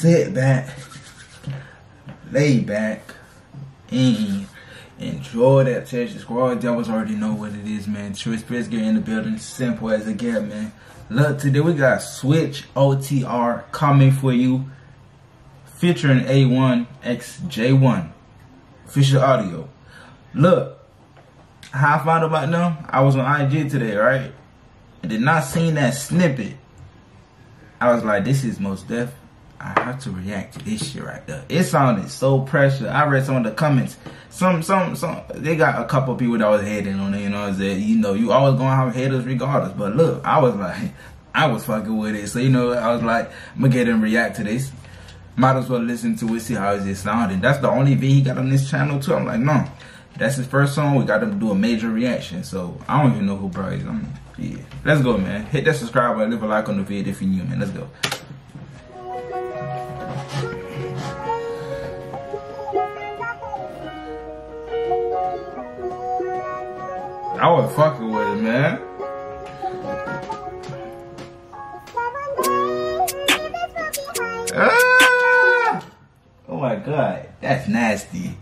sit back, lay back, and enjoy that Texas squad. Y'all already know what it is, man. Choice Biscuit in the building. Simple as it get, man. Look, today we got Switch OTR coming for you. Featuring A1 X J1. Official audio. Look, how I found about them, I was on IG today, right? And did not see that snippet. I was like, this is most deaf. I have to react to this shit right there. It sounded so pressure. I read some of the comments. Some, some, some. They got a couple people that was hating on it. You know, that you know, you always gonna have haters regardless. But look, I was like, I was fucking with it. So you know, I was like, I'm gonna get and react to this. Might as well listen to it, see how is it sounding. That's the only V he got on this channel too. I'm like, no, that's his first song. We got to do a major reaction. So I don't even know who probably. I'm, yeah, let's go, man. Hit that subscribe button, leave a like on the video if you're new, man. Let's go. I was fucking with it, man. Ah! Oh my god, that's nasty.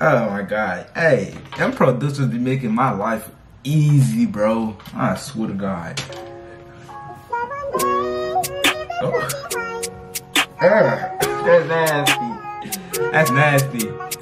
Oh my god. Hey, them producers be making my life easy, bro. I swear to God. Oh. Uh, that's nasty. That's nasty.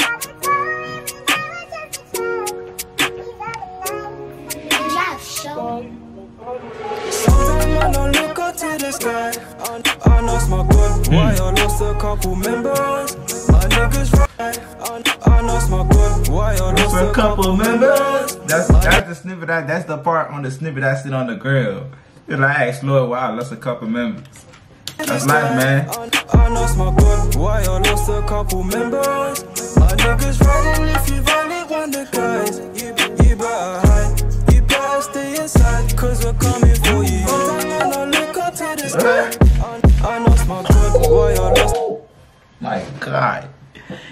Couple members. My niggas right. I, I know my good. Why I lost a couple members. That's that's the snippet. That that's the part on the snippet I sit on the grill. You're like, hey, slow it. Wow, I lost a couple members. That's life, man. I know my good. Why I lost a couple members. My niggas riding if you violate one the guys. You, you better hide. You better stay inside. Cause we're coming for you. Sometimes I look up to the sky.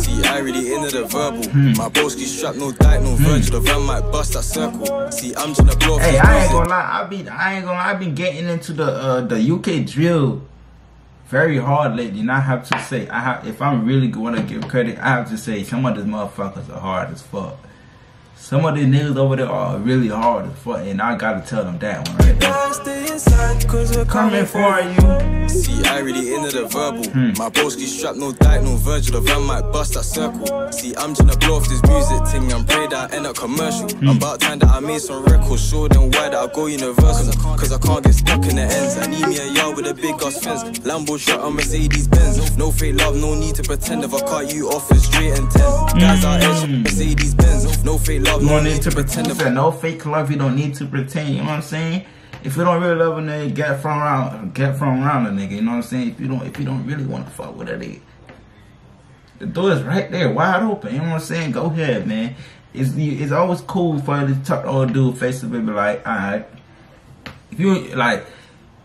See, I really into the verbal. My broski strap, no dyke, no Virgil. The van might bust that circle. See, I'm tryna blow Hey, I ain't gonna lie. I be, I ain't gonna. I been getting into the uh, the UK drill very hard lately. And I have to say, I have. If I'm really to give credit, I have to say some of these motherfuckers are hard as fuck. Some of these niggas over there are really hard as fuck, and I gotta tell them that one right there. Better stay inside. Cause we're Coming coming for for you. See, I really into the verbal. Hmm. My broski strap, no dyke, no Virgil. The van might bust that circle. See, I'm tryna blow off this music thing and pray that I end up commercial. Hmm. I'm about time that I made some records, show them why that I go universal. Cause I can't get stuck in the ends. I need me a yard with a big ass fence. Lambo shot on Mercedes Benz. No fake love, no need to pretend. If I cut you off, it's straight and ten. Hmm. Guys out here, Mercedes Benz. No fake love, No need to pretend. Said no fake love. You don't need to pretend. You know what I'm saying? If you don't really love a nigga, get from around, get from around a nigga. You know what I'm saying? If you don't, if you don't really want to fuck with a nigga, the door is right there, wide open. You know what I'm saying? Go ahead, man. It's it's always cool for you to talk to old dude face to face, be like, alright. If you like,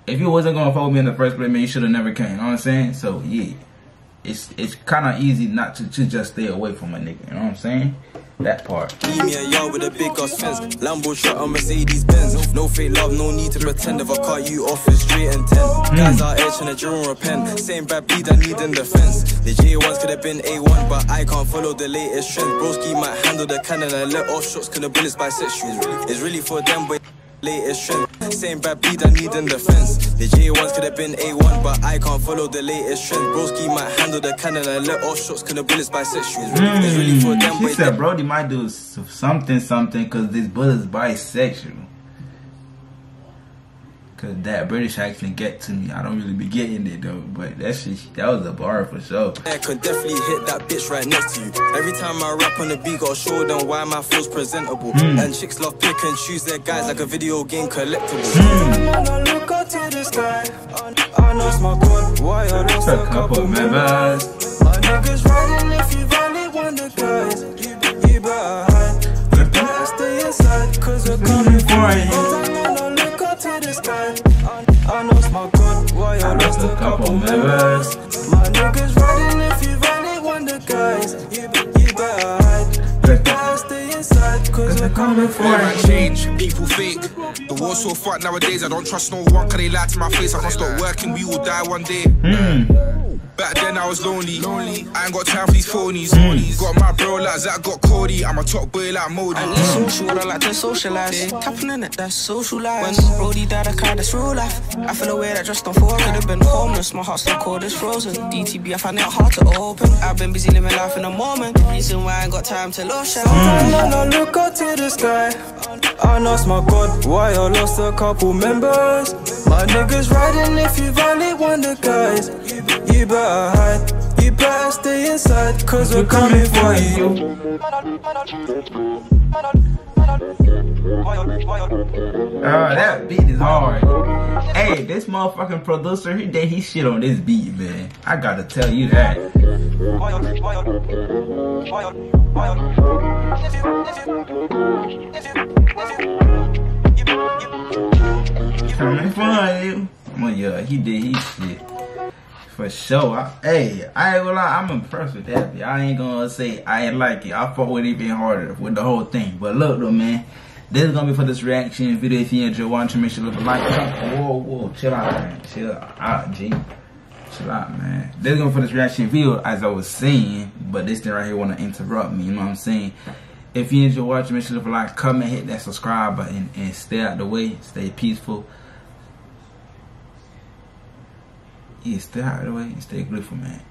if you wasn't gonna fuck with me in the first place, man, you should have never came. You know what I'm saying? So yeah, it's it's kind of easy not to, to just stay away from a nigga. You know what I'm saying? That part. Need me a yard with a big ass fence. Lambo shot on Mercedes Benz. No fake love, no need to pretend. If I cut you off, it's straight and ten. Hmm. Guys out here trying to drill and repent. Same bad beat I need in defense. The J1s could have been A1, but I can't follow the latest trend. Broski might handle the cannon and let off shots. Cause the bullets bisexual. It's really for them, but latest trend. Same bad beat I need in defense. The J1s could have been A1, but I can't follow the latest trend. Broski might handle the cannon and let off shots. Cause the bullets bisexual. It's really hmm, for them, She but said Brody might do something, something, because this bullet's bisexual. Cause that British accent get to me. I don't really be getting it though, but that shit, that was a bar for sure. I could definitely hit that bitch right next to you. Every time I rap on the beat, gotta show them why my flow's presentable. Hmm. And chicks love pick and choose their guys like a video game collectible. Hmm. I don't look up to the sky. I, I know my good. Why I lost A couple members. My niggas riding if you violate one the guys. You, you better hide. You better stay inside. Cause we're coming for you. mirrors. My niggas running if you run it, wonder guys. You, you better hide. Better stay inside, cause we're coming for a change. People fake. The war so fucked nowadays. I don't trust no one, cause they lie to my face. I can't stop working, we will die one day. Mm. Back then I was lonely. lonely. I ain't got time for these phonies. Got my bro like Zach, got Cody. I'm a top boy like Modi. And it's social, I like to socialize. Tapping in it, that's social life. When Brody died, I cried, that's real life. I feel away that just don't fall. Could have been homeless, my heart's still cold, it's frozen. DTB, I find it hard to open. I've been busy living life in the moment. The Reason why I ain't got time to lotion. Sometimes when I look up to the sky, I ask my God why I lost a couple members. My niggas riding if you violate one the guys. You better hide, you better stay inside, cause we're coming for you. Oh, that beat is hard. Hey, this motherfucking producer, he did he shit on this beat, man. I gotta tell you that. Coming for you. Well, yeah, he did he shit. For sure. I, hey, I ain't gonna lie, I'm impressed with that. I ain't gonna say I ain't like it. I fought with it even harder with the whole thing. But look though, man. This is gonna be for this reaction video. If you enjoy watching, make sure to like. Whoa, whoa, chill out, man. Chill out, G. Chill out, man. This is gonna be for this reaction video, as I was saying. But this thing right here wanna interrupt me. You know what I'm saying? If you enjoy watching, make sure to like, comment, hit that subscribe button, and stay out the way. Stay peaceful. Yeah, stay out of the way and stay grateful, man.